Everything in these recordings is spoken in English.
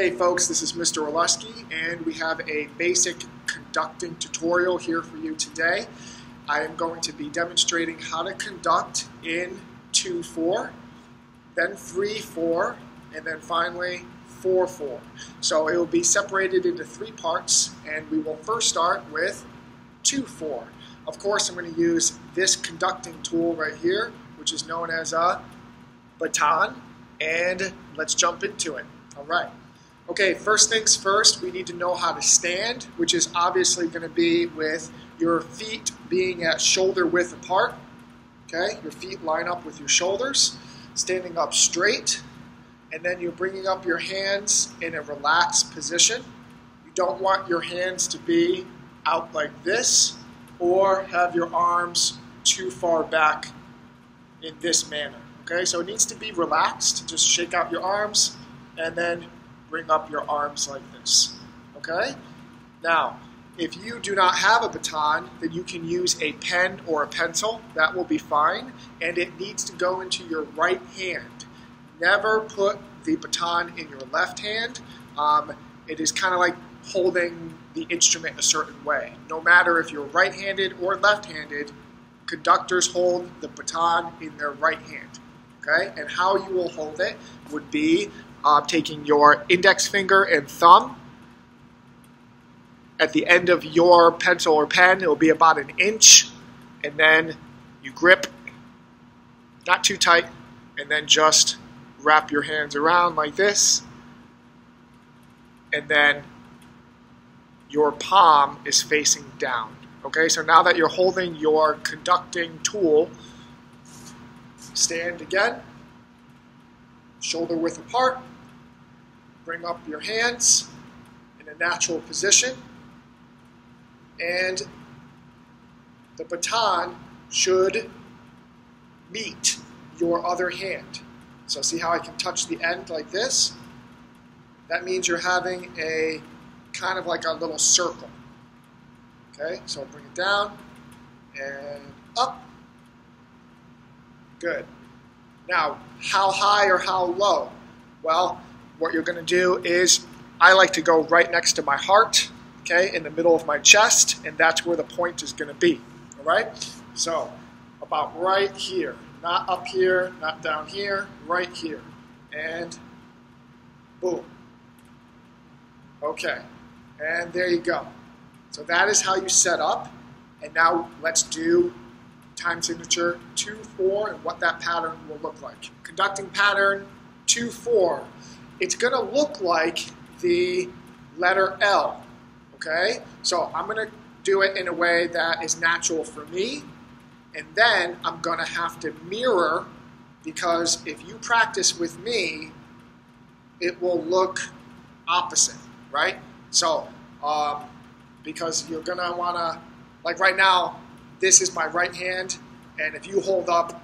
Hey folks, this is Mr. Orlusky, and we have a basic conducting tutorial here for you today. I am going to be demonstrating how to conduct in 2-4, then 3-4, and then finally 4-4. So it will be separated into three parts, and we will first start with 2-4. Of course, I'm going to use this conducting tool right here, which is known as a baton, and let's jump into it. All right. Okay, first things first, we need to know how to stand, which is obviously going to be with your feet being at shoulder width apart. Okay, your feet line up with your shoulders, standing up straight, and then you're bringing up your hands in a relaxed position. You don't want your hands to be out like this or have your arms too far back in this manner. Okay, so it needs to be relaxed. Just shake out your arms and then bring up your arms like this. Okay? Now, if you do not have a baton, then you can use a pen or a pencil. That will be fine. And it needs to go into your right hand. Never put the baton in your left hand. Um, it is kind of like holding the instrument a certain way. No matter if you're right handed or left handed, conductors hold the baton in their right hand. Okay? And how you will hold it would be uh, taking your index finger and thumb. At the end of your pencil or pen, it will be about an inch, and then you grip, not too tight, and then just wrap your hands around like this, and then your palm is facing down. Okay, so now that you're holding your conducting tool, stand again, shoulder width apart, bring up your hands in a natural position, and the baton should meet your other hand. So see how I can touch the end like this? That means you're having a kind of like a little circle. Okay, so bring it down and up. Good. Now, how high or how low? Well, what you're going to do is I like to go right next to my heart, okay, in the middle of my chest, and that's where the point is going to be. All right? So, about right here. Not up here, not down here, right here. And boom. Okay. And there you go. So that is how you set up. And now let's do time signature 2, 4 and what that pattern will look like. Conducting pattern 2, 4 it's going to look like the letter L. Okay? So I'm going to do it in a way that is natural for me. And then I'm going to have to mirror because if you practice with me, it will look opposite, right? So, um, because you're going to want to, like right now, this is my right hand, and if you hold up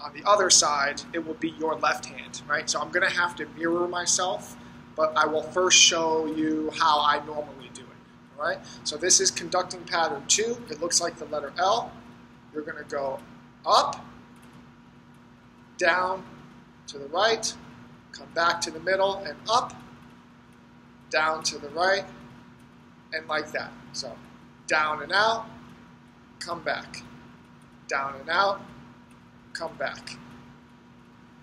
on the other side, it will be your left hand, right? So I'm going to have to mirror myself, but I will first show you how I normally do it, all right? So this is conducting pattern two. It looks like the letter L. You're going to go up, down, to the right, come back to the middle, and up, down to the right, and like that. So down and out, come back, down and out, come back.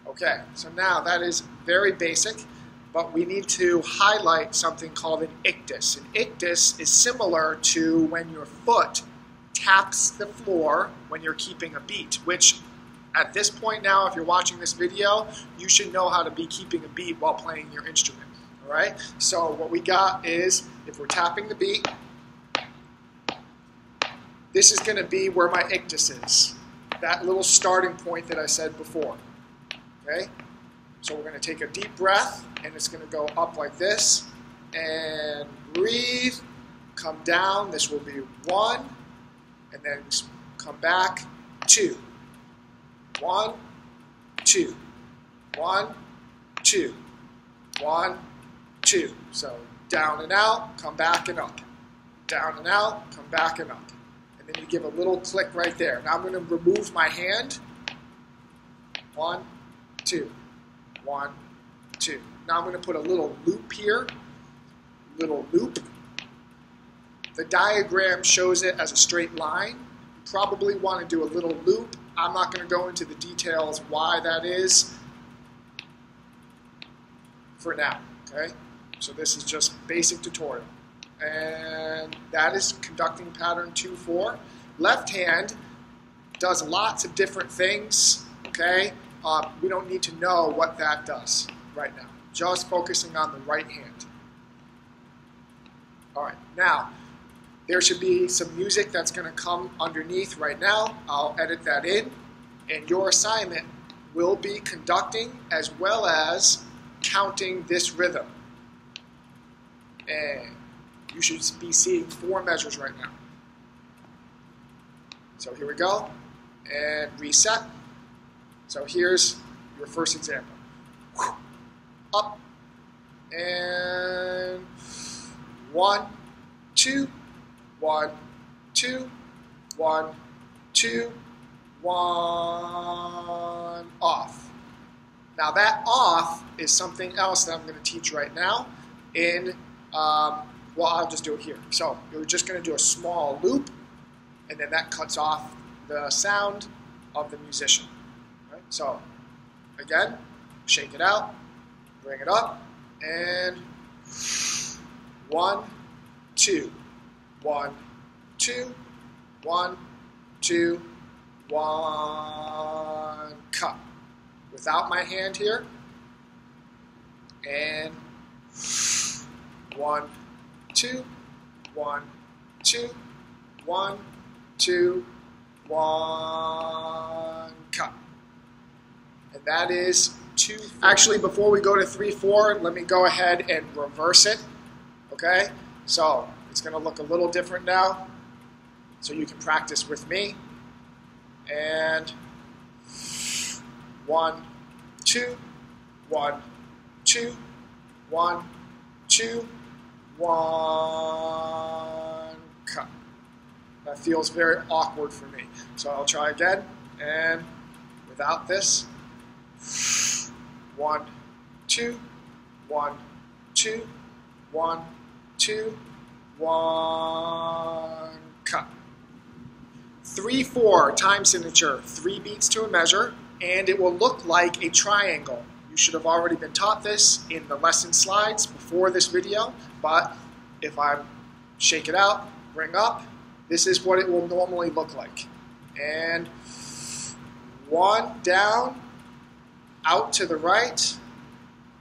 Okay, so now that is very basic, but we need to highlight something called an ictus. An ictus is similar to when your foot taps the floor when you're keeping a beat, which at this point now, if you're watching this video, you should know how to be keeping a beat while playing your instrument. All right, so what we got is if we're tapping the beat, this is going to be where my ictus is that little starting point that I said before. Okay? So we're going to take a deep breath, and it's going to go up like this. And breathe, come down. This will be one, and then come back, two. One, two. One, two. One, two. So down and out, come back and up. Down and out, come back and up and then you give a little click right there. Now I'm going to remove my hand. One, two, one, two. Now I'm going to put a little loop here, little loop. The diagram shows it as a straight line. You probably want to do a little loop. I'm not going to go into the details why that is for now, okay? So this is just basic tutorial. And that is conducting pattern 2-4. Left hand does lots of different things, okay? Uh, we don't need to know what that does right now. Just focusing on the right hand. All right, now, there should be some music that's going to come underneath right now. I'll edit that in. And your assignment will be conducting as well as counting this rhythm. And you should be seeing four measures right now. So here we go. And reset. So here's your first example. Up. And one, two, one, two, one, two, one, off. Now that off is something else that I'm going to teach right now in, um, well, I'll just do it here. So you're just going to do a small loop, and then that cuts off the sound of the musician. Right? So again, shake it out, bring it up, and one, two, one, two, one, two, one, cut without my hand here. And one, two, one, two, one, two, one, cut. And that is two. Actually, before we go to three, four, let me go ahead and reverse it. Okay? So it's going to look a little different now. So you can practice with me. And one, two, one, two, one, two, one, cut. That feels very awkward for me. So I'll try again, and without this, one, two, one, two, one, two, one, cut. Three, four, time signature, three beats to a measure, and it will look like a triangle. You should have already been taught this in the lesson slides before this video, but if I shake it out, bring up, this is what it will normally look like. And one down, out to the right,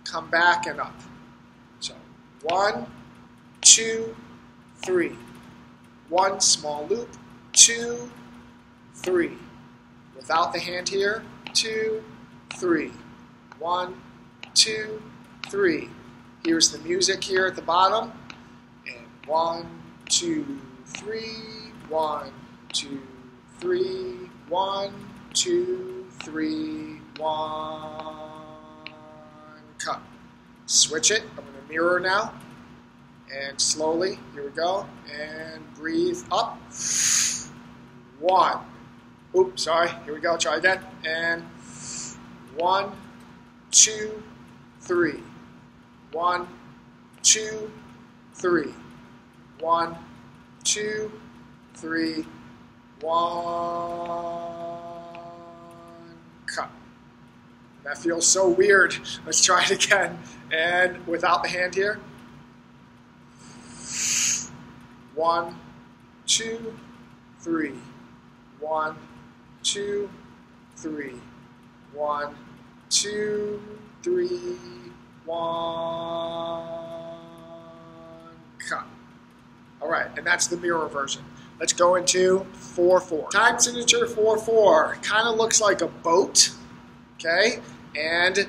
come back and up. So one, two, three. One small loop, two, three. Without the hand here, two, three. One, two, three. Here's the music here at the bottom. And one, two, three, one, two, three, one, two, three, one, cut. Switch it. I'm going to mirror now. And slowly, here we go. And breathe up. One. Oops, sorry. Here we go. Try again. And one, two, three. One, two, three. One, two, three. One, cut. That feels so weird. Let's try it again. And without the hand here. One, two, three. One, two, three. One, two, three, one, cut. All right, and that's the mirror version. Let's go into 4-4. Time signature 4-4 kind of looks like a boat, okay? And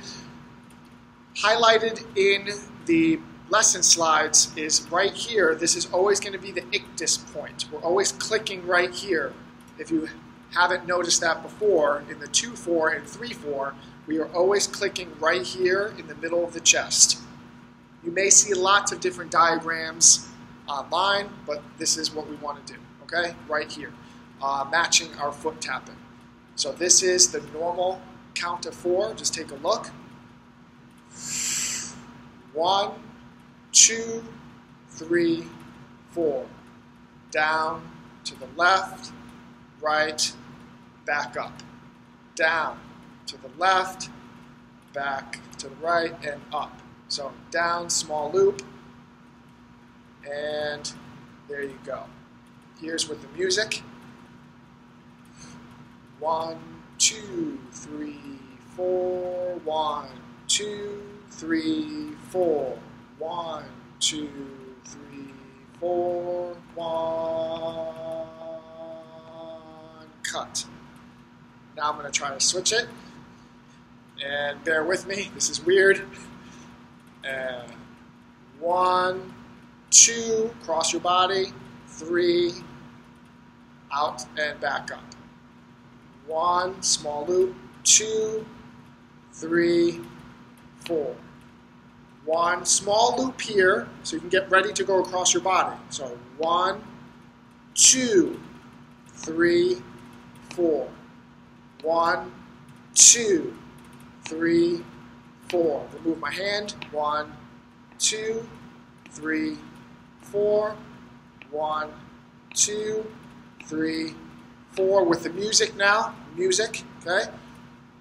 highlighted in the lesson slides is right here. This is always going to be the ictus point. We're always clicking right here. If you haven't noticed that before, in the 2-4 and 3-4, we are always clicking right here in the middle of the chest. You may see lots of different diagrams online, but this is what we want to do, okay? Right here, uh, matching our foot tapping. So this is the normal count of four. Just take a look. One, two, three, four. Down to the left, right, back up. Down to the left, back to the right, and up. So down, small loop, and there you go. Here's with the music. One, two, three, four. One, two, three, four. One, two, three, four. One. Cut. Now I'm going to try to switch it. And bear with me, this is weird. And one, two, cross your body, three, out and back up. One, small loop, two, three, four. One small loop here, so you can get ready to go across your body. So one, two, three, four. One, two, three, four. Remove my hand. One, two, three, four. One, two, three, four. With the music now. Music, okay?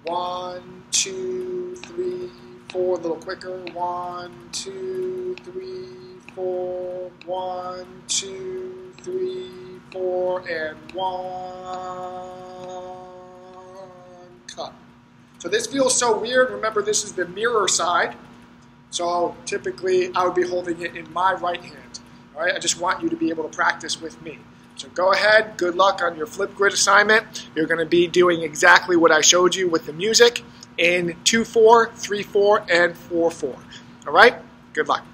One, two, three, four. A little quicker. One, two, three, four. One, two, three, four. And one. Cut. So this feels so weird. Remember, this is the mirror side. So typically, I would be holding it in my right hand. All right, I just want you to be able to practice with me. So go ahead, good luck on your Flipgrid assignment. You're going to be doing exactly what I showed you with the music in 2-4, 3-4, and 4-4. All right, good luck.